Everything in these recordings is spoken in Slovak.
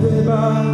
Chyba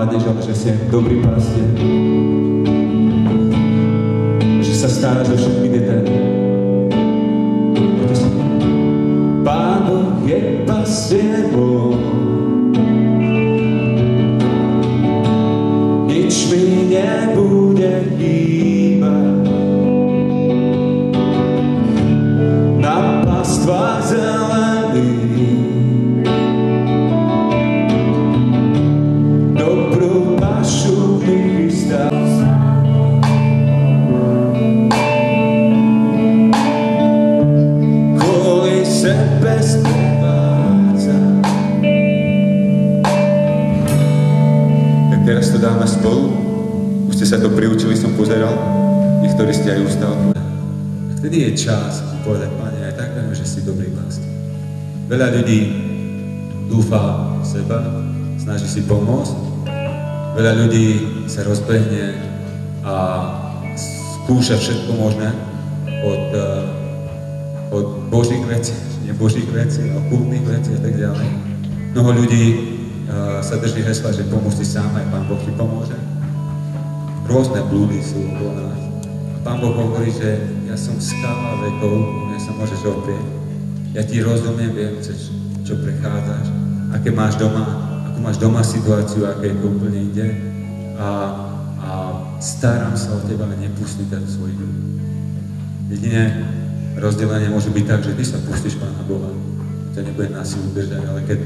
vládneš, ale že si dobrý pastier. Že sa staráš o všetky detaily. Pán je pastier môj. Nič mi nebude chýbať. Na pastvách Niektorí ste aj ustali. Vtedy je čas povedať, Pane, aj tak vieme, že si dobrý pást. Veľa ľudí dúfa v seba, snaží si pomôcť. Veľa ľudí sa rozbehne a skúša všetko možné od, eh, od božích vecí, nebožích vecí, okultných vecí a tak ďalej. Mnoho ľudí eh, sa drží hesla, že pomôž si sám, aj Pán Boh ti pomôže. Rôzne blúdy sú okolo nás. Pán Boh hovorí, že ja som skala vekov, mňa sa môžeš oprieť. Ja ti rozumiem, viem, čo, čo prechádzaš, aké máš doma, akú máš doma situáciu, aké je to úplne inde. A, a starám sa o teba, ale nepustím ťa do svojich ľudí. Jediné rozdelenie môže byť tak, že ty sa pustíš Pána Boha, ťa nebude na silu držať, ale keď,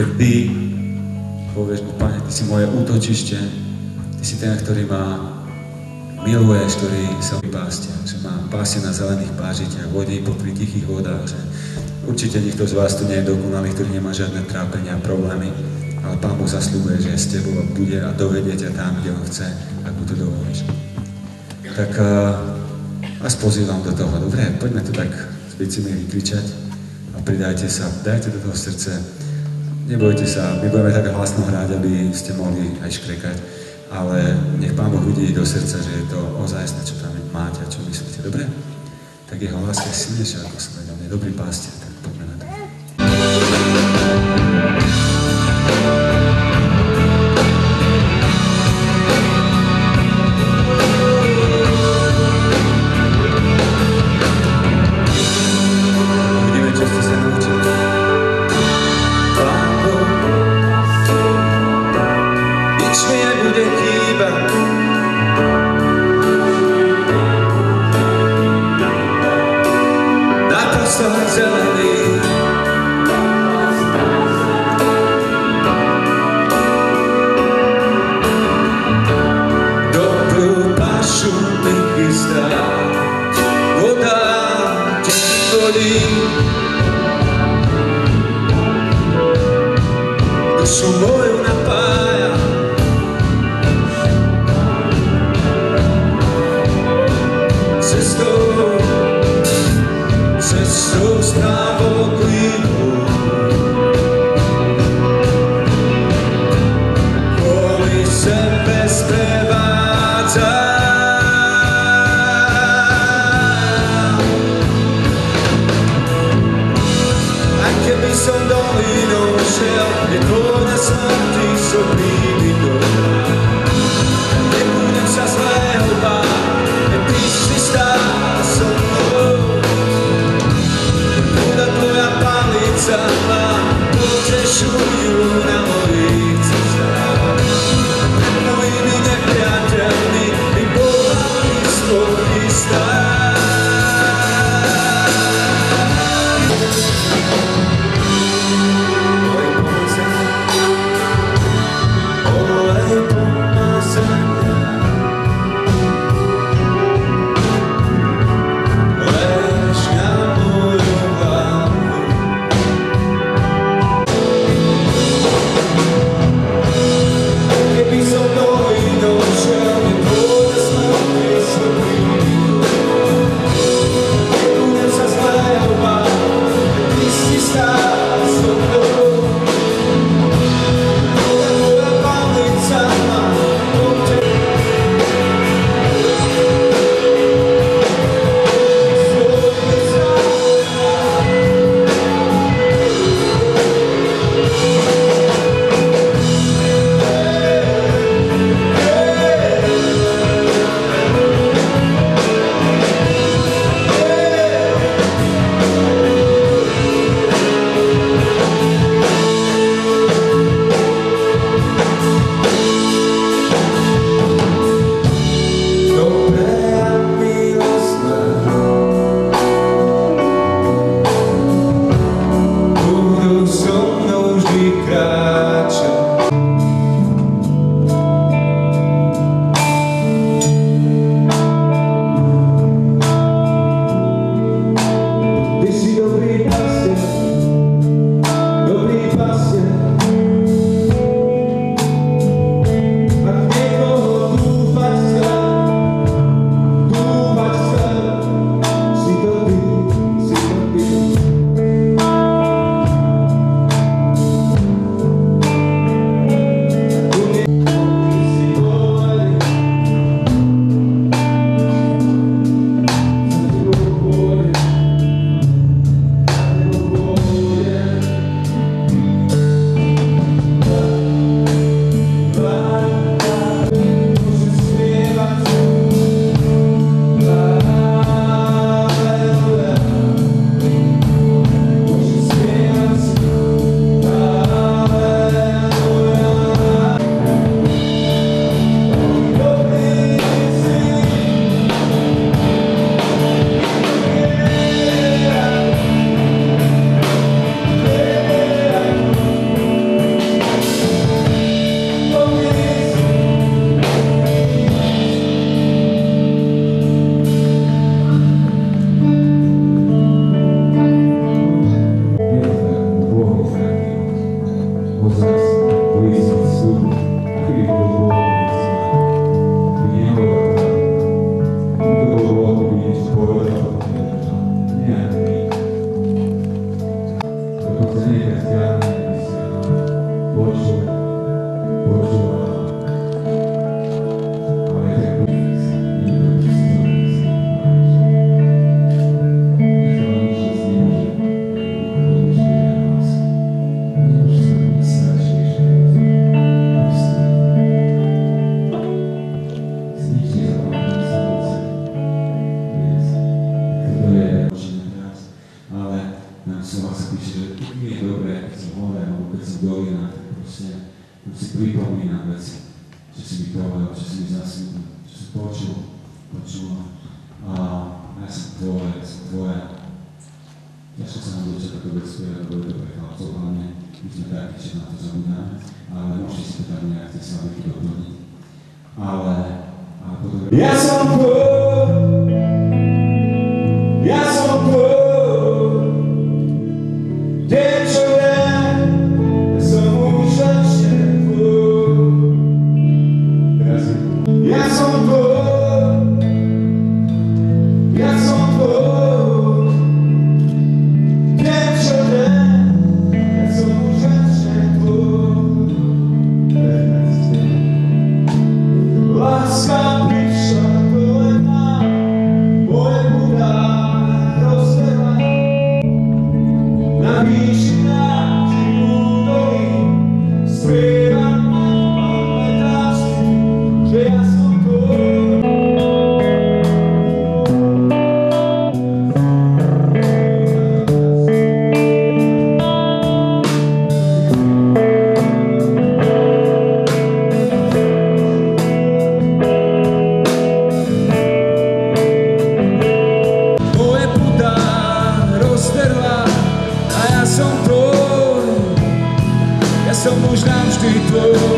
keď ty povieš mu, Pane, ty si moje útočište, ty si ten, ktorý ma miluješ, ktorý sa mi pástia, že má pásia na zelených pážitiach, vodí popri tichých vodách, že určite nikto z vás tu nie je dokonalý, ktorý nemá žiadne trápenia a problémy, ale Pán Boh zasľubuje, že s tebou bude a dovedie ťa tam, kde On chce, ak mu to dovolíš. Tak uh, vás pozývam do toho, dobre, poďme to tak s bicimi vykričať a pridajte sa, dajte do toho srdce, nebojte sa, my budeme tak hlasno hrať, aby ste mohli aj škrekať ale nech Pán Boh vidí do srdca, že je to ozajstné, čo tam máte a čo myslíte. Dobre? Tak jeho láska je silnejšia ako smrť. On je dobrý pástier, samolocie katowickie były wyhałasowane i w tak się na to zamina, ale może jest pytanie, jak tych samych podobnych. Ale... ale potem... to go.